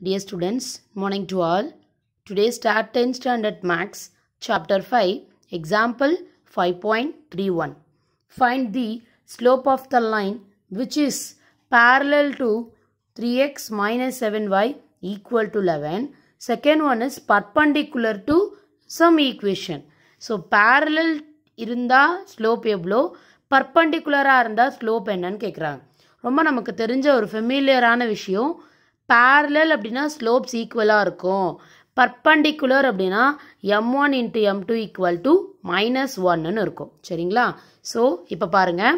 Dear students, morning to all. Today's start 10 standard max chapter 5 example 5.31. Find the slope of the line which is parallel to 3x minus 7y equal to 11. Second one is perpendicular to some equation. So parallel இருந்தால் slope எவ்வளோ பர்பண்டிகுலராக இருந்தால் slope என்னன்னு கேட்குறாங்க ரொம்ப நமக்கு தெரிஞ்ச ஒரு ஃபெமிலியரான விஷயம் பேரலல் அப்படின்னா ஸ்லோப்ஸ் ஈக்குவலாக இருக்கும். பர்பண்டிகுலர் அப்படின்னா M one into M two equal to minus ஒன்னு இருக்கும். சரிங்களா? ஸோ இப்போ பாருங்கள்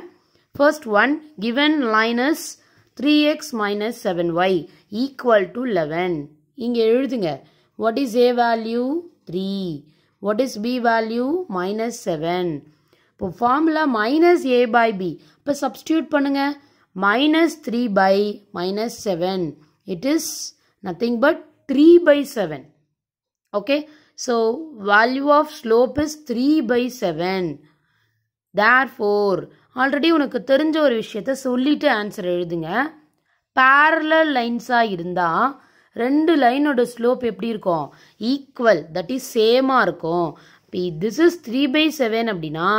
first one given lines three X minus seven Y equal to eleven இங்கே எழுதுங்க. What is A value three what is B value minus seven இப்போ formula minus A by B இப்போ substitute பண்ணுங்கள் minus three by minus seven it is nothing but three by seven okay so value of slope is three by seven therefore already உனக்கு தெரிஞ்ச ஒரு விஷயத்த சொல்லிட்டு answer எழுதுங்க. Parallel லைன்ஸாக இருந்தால் ரெண்டு லைனோட ஸ்லோப் எப்படி இருக்கும்? ஈக்குவல் தட் இஸ் சேமாக இருக்கும். இப்போ this is three by seven அப்படின்னா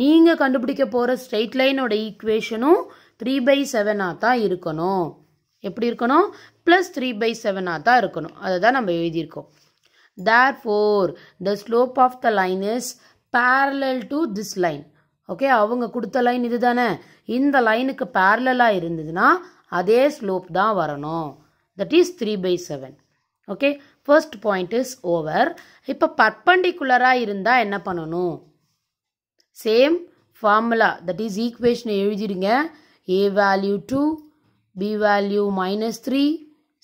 நீங்கள் கண்டுபிடிக்க போகிற ஸ்ட்ரெயிட் லைனோட ஈக்குவேஷனும் த்ரீ பை செவனாக தான் இருக்கணும். எப்படி இருக்கணும்? ப்ளஸ் த்ரீ பை செவனாக தான் இருக்கணும். அதை தான் நம்ம எழுதியிருக்கோம். Therefore the slope of the line is parallel to this line okay அவங்க கொடுத்த லைன் இது தானே இந்த லைனுக்கு பேரலாக இருந்ததுன்னா அதே ஸ்லோப் தான் வரணும். That is three by seven okay first point is over இப்போ பர்பண்டிகுலராக இருந்தால் என்ன பண்ணணும்? சேம் ஃபார்முலா தட் இஸ் ஈக்குவேஷனை எழுதிடுங்க. A value two B value minus three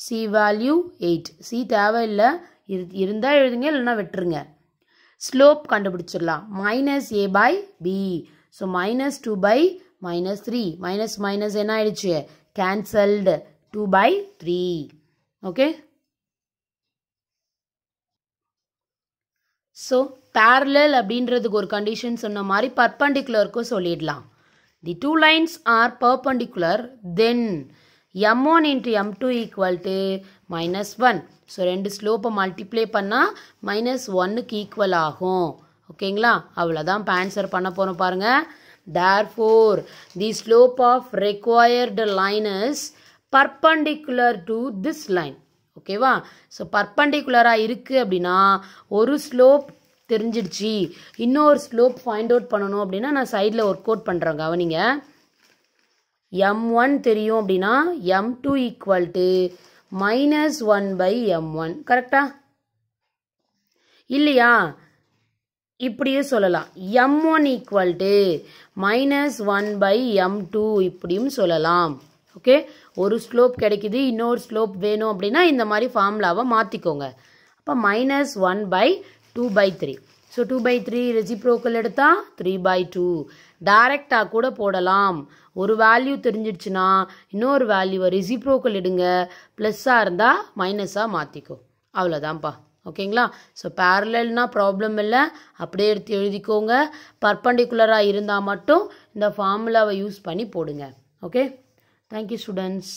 C value eight C தேவையில்லை. இரு இருந்தால் எழுதுங்க இல்லைன்னா விட்டுருங்க. ஸ்லோப் கண்டுபிடிச்சிடலாம். Minus A by B so minus two by minus three minus minus என்ன ஆயிடுச்சு? Cancelled two by three okay so parallel அப்படின்றதுக்கு ஒரு கண்டிஷன் சொன்ன மாதிரி பர்பண்டிகுலருக்கும் சொல்லிடலாம். The two lines are perpendicular then M one into M two equal to minus one so ரெண்டு ஸ்லோப்பை மல்டிப்ளை பண்ணால் மைனஸ் ஒன்னுக்கு ஈக்குவல் ஆகும். ஓகேங்களா அவ்வளோதான் இப்போ ஆன்சர் பண்ண போகிறோம் பாருங்கள் therefore the slope of required line is perpendicular to this line ஓகேவா ஸோ பர்பண்டிகுலராக இருக்குது அப்படின்னா ஒரு ஸ்லோப் தெரிஞ்சிடுச்சு. இன்னொரு ஸ்லோப் ஃபைண்ட் அவுட் பண்ணணும் அப்படின்னா நான் சைடில் ஒர்க் அவுட் பண்ணுறேன் கவனிங்க. எம் ஒன் தெரியும் அப்படின்னா M two equal to minus one by M one கரெக்டா இல்லையா? இப்படியே சொல்லலாம். M one equal to minus one by M two இப்படியும் சொல்லலாம். ஓகே ஒரு ஸ்லோப் கிடைக்குது இன்னொரு ஸ்லோப் வேணும் அப்படின்னா இந்த மாதிரி ஃபார்முலாவை மாற்றிக்கோங்க அப்போ minus one by two by three so two by three reciprocal எடுத்தால் த்ரீ பை டூ டைரெக்டாக கூட போடலாம். ஒரு வேல்யூ தெரிஞ்சிடுச்சுன்னா இன்னொரு வேல்யூவை ரெசிப்ரோக்கல் எடுங்க. ப்ளஸ்ஸாக இருந்தால் மைனஸாக மாற்றிக்கோ அவ்வளோதான்ப்பா ஓகேங்களா? ஸோ பேரலல்னா ப்ராப்ளம் இல்லை. அப்படியே எடுத்து எழுதிக்கோங்க. பர்பண்டிகுலராக இருந்தால் மட்டும் இந்த ஃபார்முலாவை யூஸ் பண்ணி போடுங்க. Okay thank you students